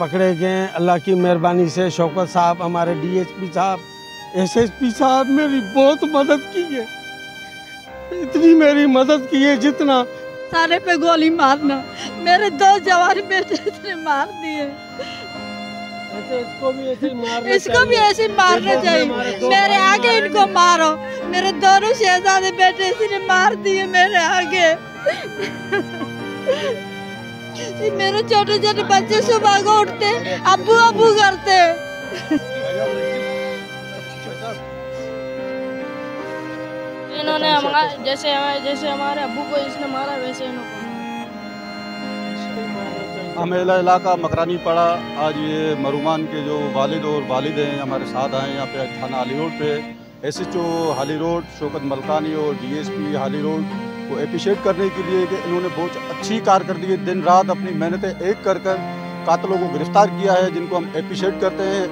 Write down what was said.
पकड़े गए। अल्लाह की मेहरबानी से शौकत साहब हमारे डीएसपी साहब एसएसपी साहब मेरी बहुत मदद की है इतनी मेरी मदद की है जितना सारे पे गोली मारना। मेरे दो जवान बेटे इसने मार दिए। इसको भी ऐसे मारना इसको भी ऐसे मारना चाहिए। मेरे आगे इनको मारो। मेरे दोनों शहजादे बेटे इसने मार दिए मेरे आगे। मेरे छोटे छोटे बच्चे सुबह को उठते अबू अबू करते। इन्होंने हमारा जैसे हमारे जैसे हमारे अब्बू को इसने मारा वैसे इनको हमेला इलाका मकरानी पड़ा। आज ये मरुमान के जो वालिद और वालिद हैं हमारे साथ आए यहाँ पे थाना हाली रोड पे। एस एच ओ हाली रोड शोकत मलकानी और D S P Hali road. को अप्रिशिएट करने के लिए कि इन्होंने बहुत अच्छी कारकर्दगी दिन रात अपनी मेहनतें एक कर कर कातलों को गिरफ़्तार किया है, जिनको हम अप्रिशिएट करते हैं।